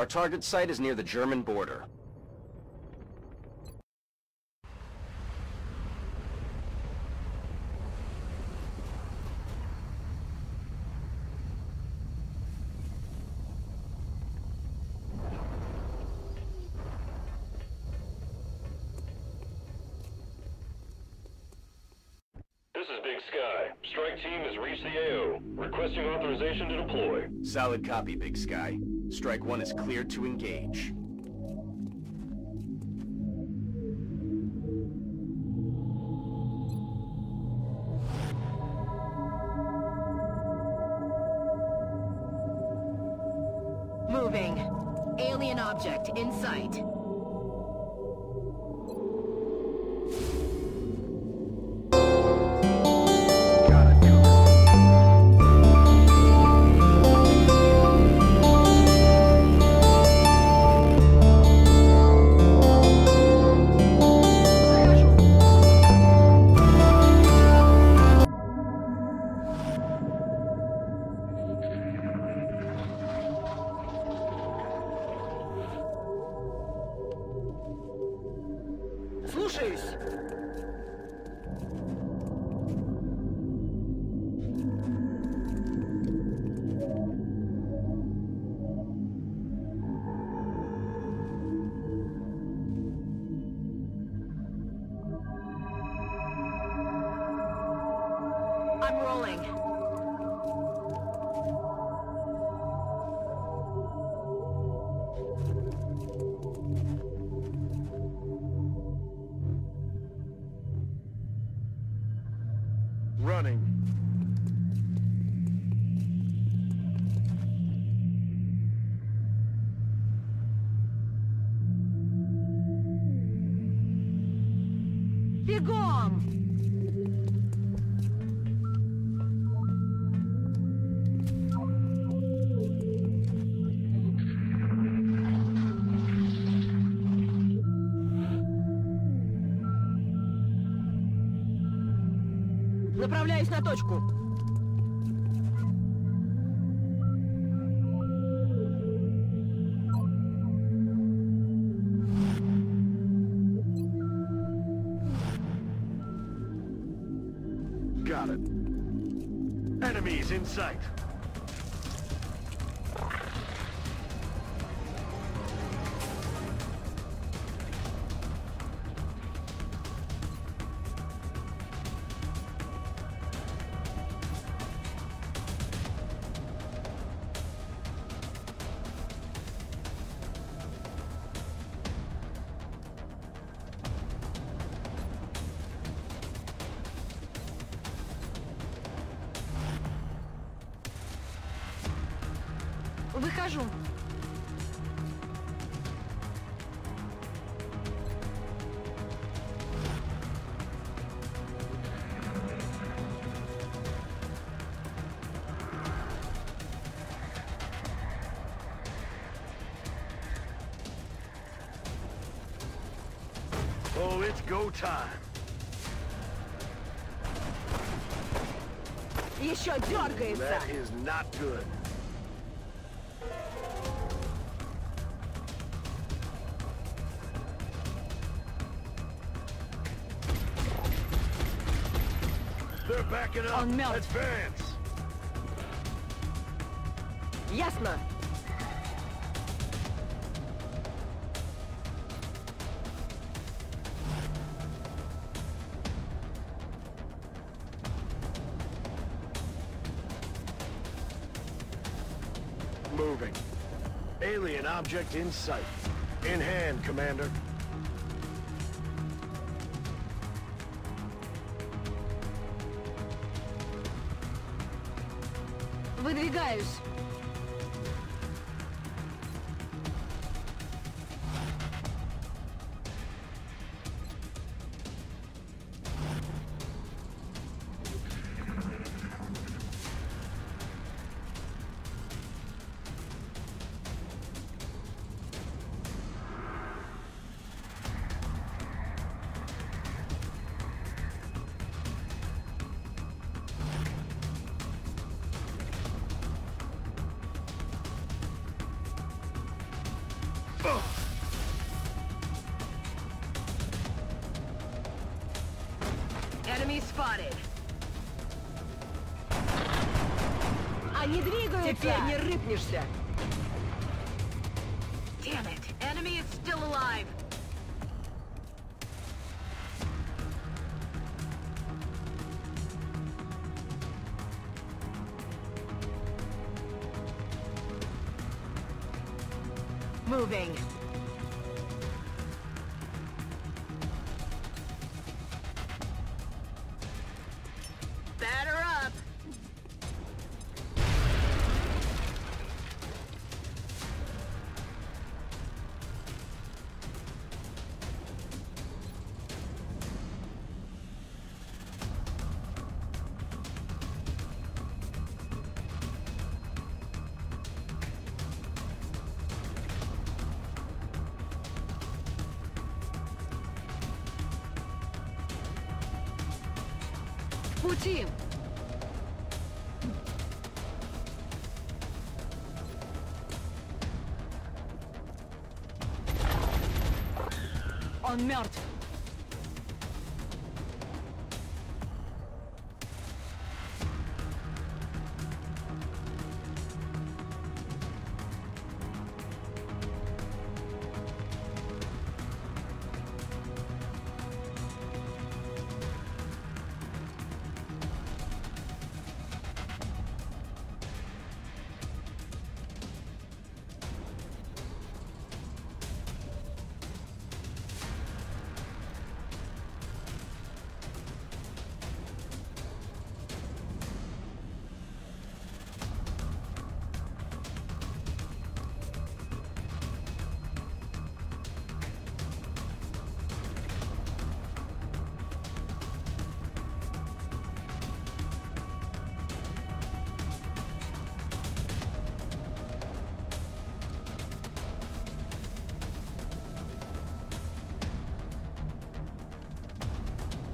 Our target site is near the German border. This is Big Sky. Strike team has reached the AO. Requesting authorization to deploy. Solid copy, Big Sky. Strike 1 is cleared to engage. Moving. Alien object in sight. Направляюсь на точку. Got it. Enemies in sight. Выхожу. Oh, it's go time. Еще дергается. That is not good. Backing up. On melt. Advance. Yes, ma. Moving. Alien object in sight. In hand, Commander. Выдвигаюсь. Enemy spotted. Они двигаются! Теперь не рыпнешься! Damn it! Enemy is still alive! Moving. Пути! Он мертв.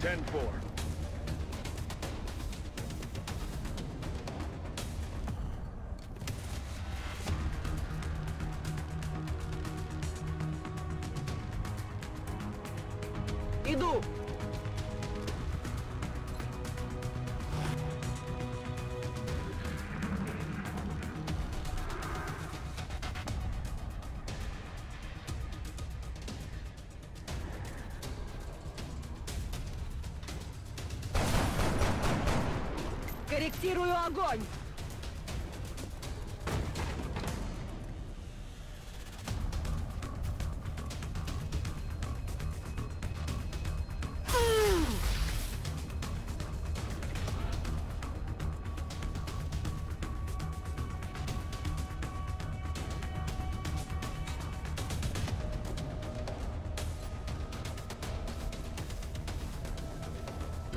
Ten four. Иду! Корректирую огонь!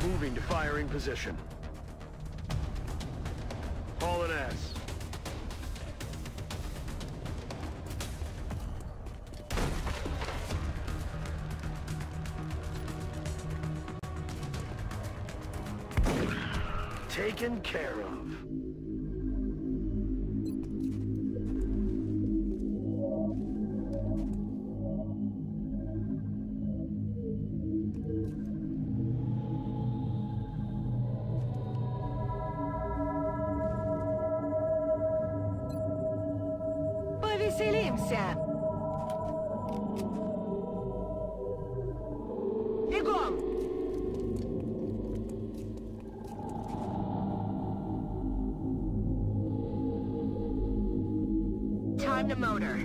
Moving to firing position. Taken care of. Повеселимся! Time to motor.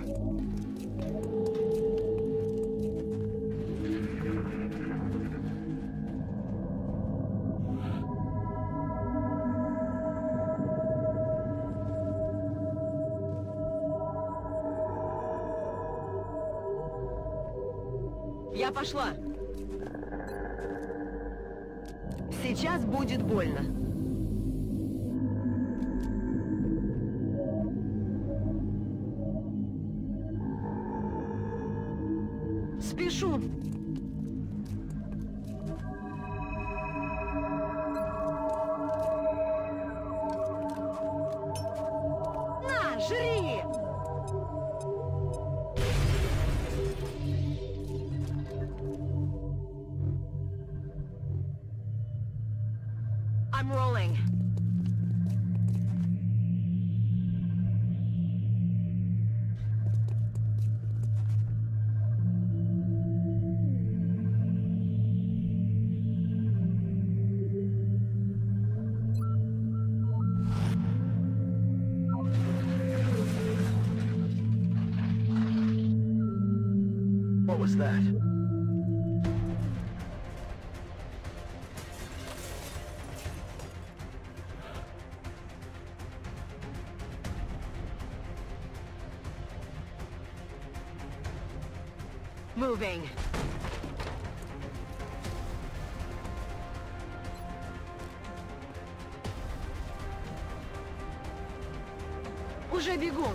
Я пошла. Сейчас будет больно. What was that? Moving. Уже бегу.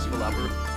Successful operation.